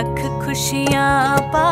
लख खुशियाँ पा